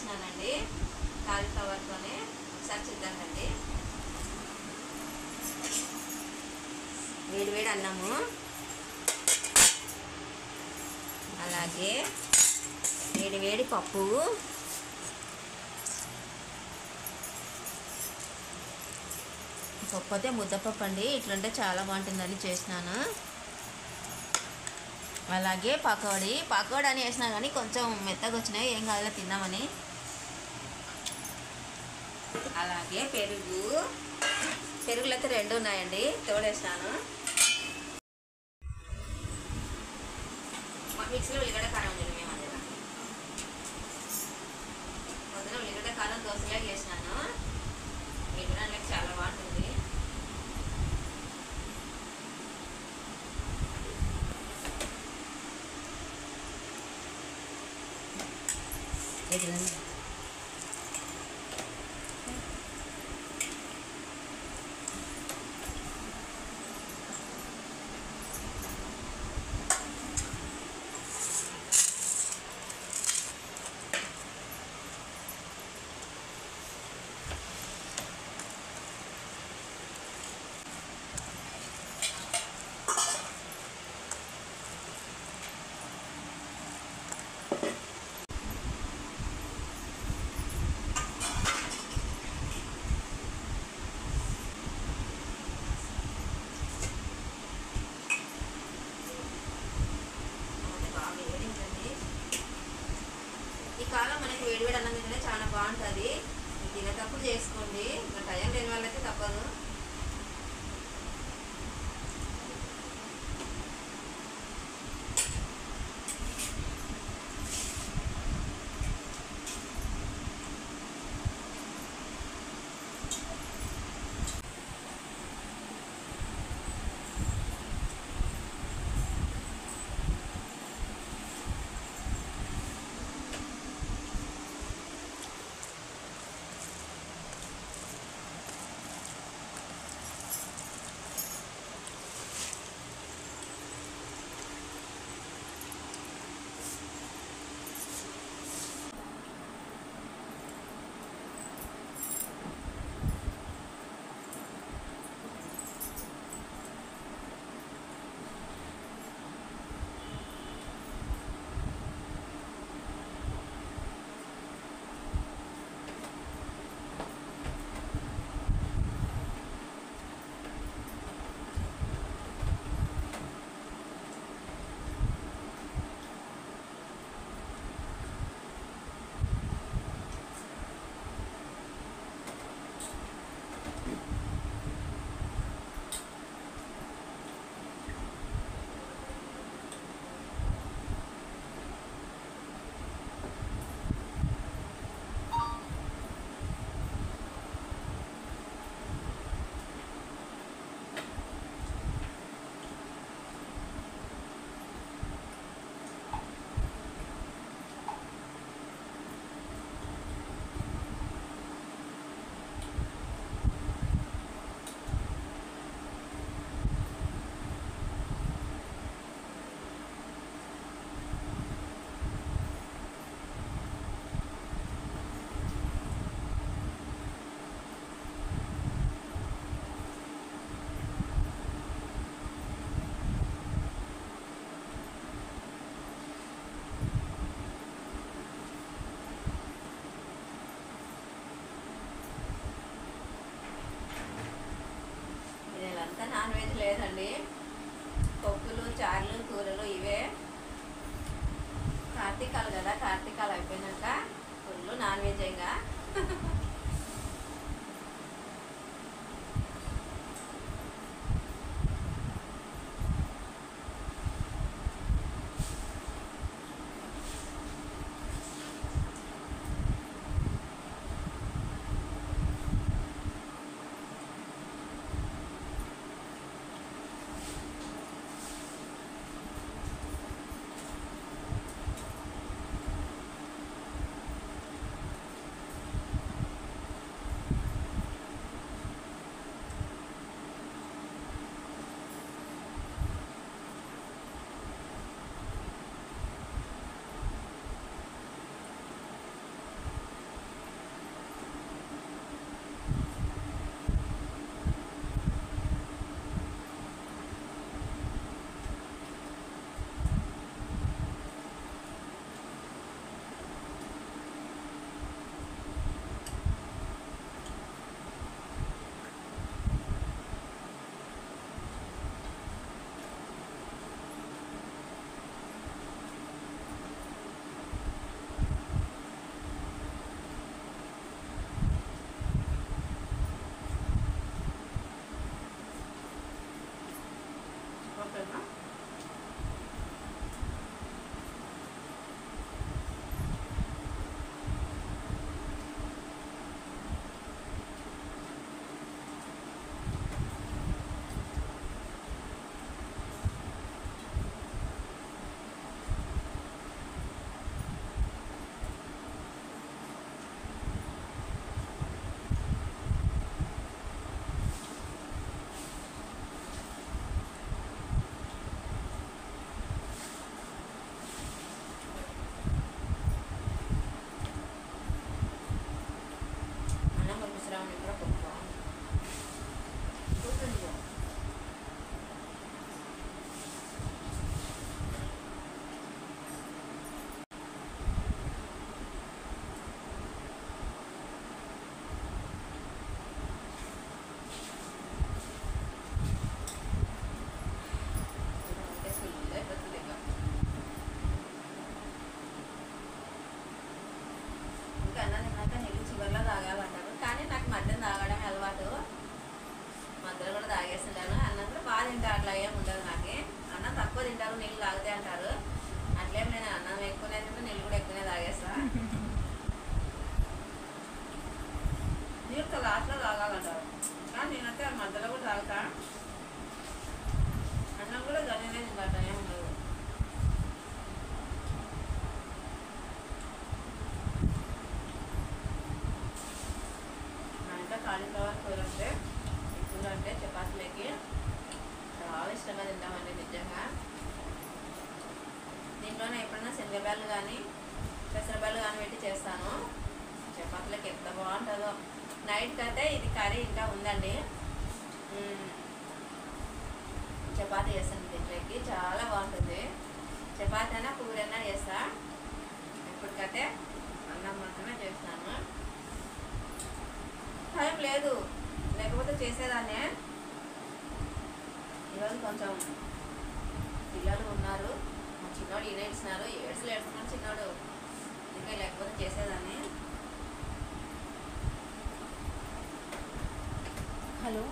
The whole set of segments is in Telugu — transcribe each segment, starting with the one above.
చేసినానండి కాలిఫ్లవర్తోనే ఒకసారి చూద్దామండి. వేడి వేడి అలాగే వేడి వేడి పప్పు. పప్పు అయితే ముద్దపప్పు అండి. ఇట్లుంటే చాలా బాగుంటుందని చేసినాను. అలాగే పకోడీ. పకోడీ అని వేసినా కానీ కొంచెం మెత్తగా వచ్చినాయి. ఏం కాదులే తిన్నామని. అలాగే పెరుగు. పెరుగులు అయితే రెండు ఉన్నాయండి. తోడేసాను మా మిక్సీలో ఉల్లిగడ్డ కారం ఉంది మేము అందులో పొద్దున ఉల్లిగడ్డ కారం దోశగా చేసినాను మీరు చాలా బాగుంటుంది. ఎదురు లేదండి. పప్పులు చారులు కూరలు ఇవే. కార్తీకాలు కదా కార్తీకాలు అయిపోయినాక ఫుల్ నాన్ వెజ్ ఇంకా మధ్యలో కూడా తాగేస్తుంటాను అన్నం కూడా బాగా తింటా అట్లా ఏం ఉండదు నాకే. అన్నం తక్కువ తింటారు నీళ్ళు తాగితే అంటారు. అట్లేం నేను అన్నం ఎక్కువనే తింటే నీళ్ళు కూడా ఎక్కువనే తాగేస్తా. నీళ్ళు లాస్ట్లో తాగాలంటారు. కానీ నేనైతే మధ్యలో కూడా తాగుతా. అన్నం కూడా గనినే తింటా ఏం ఉండదు మా ఇంట్లో కాలీఫ్లవర్ కూర ఉంటే ఇప్పుడు అంటే చపాతీలకి చాలా ఇష్టంగా తింటామండి నిజంగా. దీంట్లోనే ఎప్పుడైనా శనగబాలు కానీ పెసరబ్యాలు కానీ పెట్టి చేస్తాను. చపాతీలకి ఎంత బాగుంటుందో. నైట్కి అయితే ఇది కర్రీ ఇంకా ఉందండి. చపాతీ చేస్తాను దీంట్లోకి. చాలా బాగుంటుంది. చపాతీ అయినా పూరైనా చేస్తా. ఇప్పటికైతే అన్నం మాత్రమే చేస్తాను. టైం లేదు. లేకపోతే చేసేదాన్నే. ఈరోజు కొంచెం పిల్లలు ఉన్నారు. మా చిన్నోడు ఈయన ఇచ్చినారు. ఏడ్స్లో ఏడుస్తున్నాడు చిన్నోడు. ఇంకా లేకపోతే చేసేదాన్ని. హలో?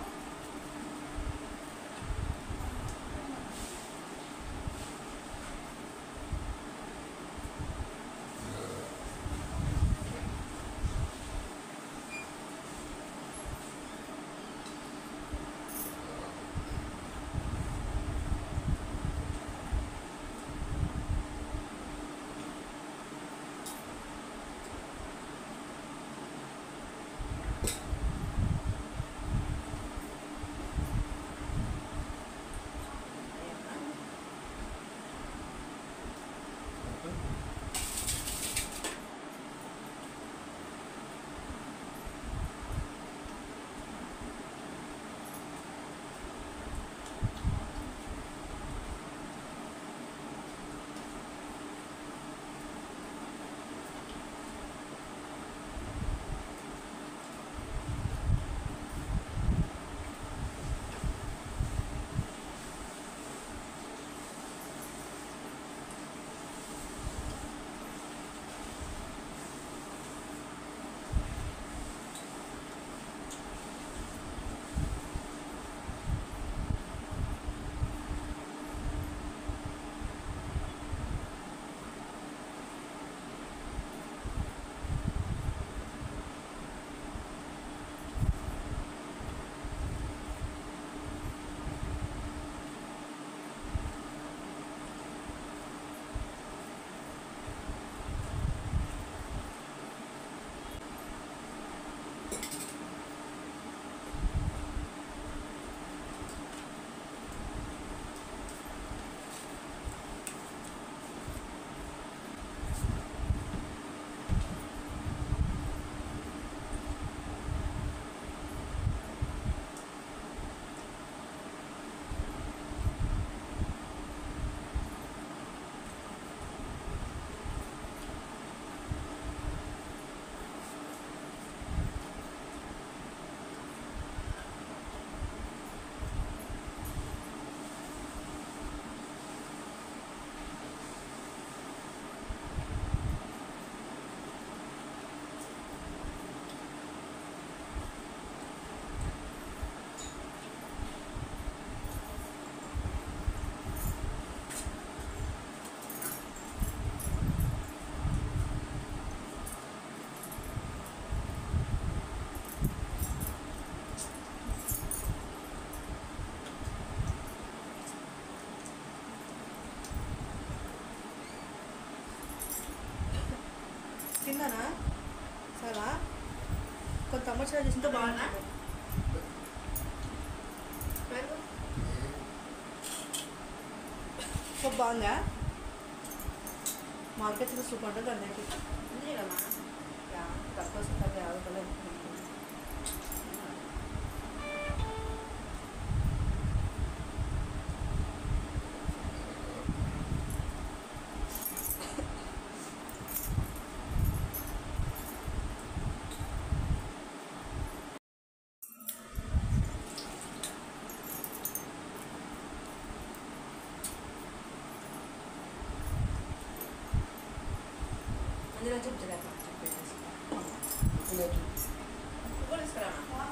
టమాటా సో బాగుందా మార్కెట్ సూపర్ ఉంటుంది అందరికీ తక్కువ సూపర్ ఆదుకోలేదు అందులో చూపించలేక చెప్పేసి లేదు కూడా తీసుకురామా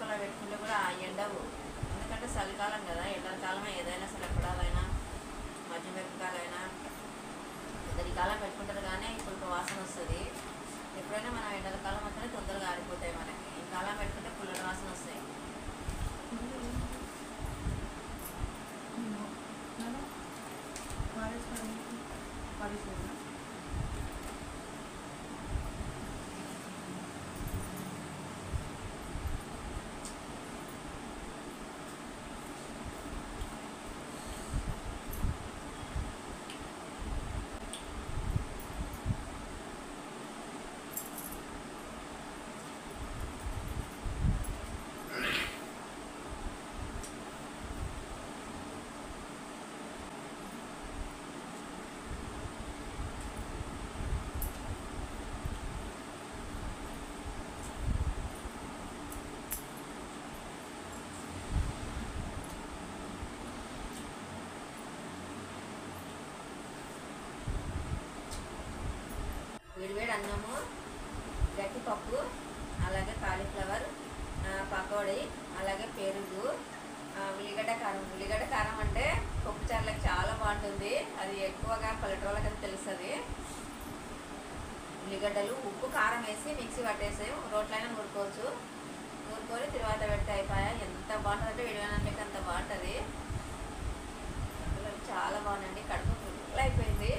మనం పెట్టుకుంటే కూడా ఆ ఎండవు ఎందుకంటే చలికాలం కదా ఎండాకాలం ఏదైనా సరే ఎప్పుడాలైనా మధ్య మిరపకాయలైనా ఇద్దరి కాలం పెట్టుకుంటారు కానీ ఇప్పుడు వాసన వస్తుంది. ఎప్పుడైనా మనం ఎండల కాలం వస్తేనే తొందరగా ఆరిపోతాయి మనకి. ఈ కాలం పెట్టుకుంటే పుల్లటి వాసన వస్తాయి. అన్నము గట్టి పప్పు అలాగే కాలీఫ్లవర్ పకోడీ అలాగే పెరుగు ఉల్లిగడ్డ కారం. ఉల్లిగడ్డ కారం అంటే పప్పు చారులకు చాలా బాగుంటుంది. అది ఎక్కువగా పల్లెటూళ్ళకి అది తెలుస్తుంది. ఉల్లిగడ్డలు ఉప్పు కారం వేసి మిక్సీ పట్టేసాము రోట్లైనా నూరుకోవచ్చు. నూరుకొని తర్వాత పెడితే అయిపోయా. ఎంత బాగుంటుంది అంటే విడిగానంటే అంత బాగుంటుంది. చాలా బాగుందండి. కడుపు ఫుల్ అయిపోయింది.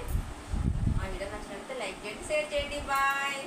మా వీడియో నచ్చినట్లయితే లైక్ చేయండి షేర్ చేయండి బాయ్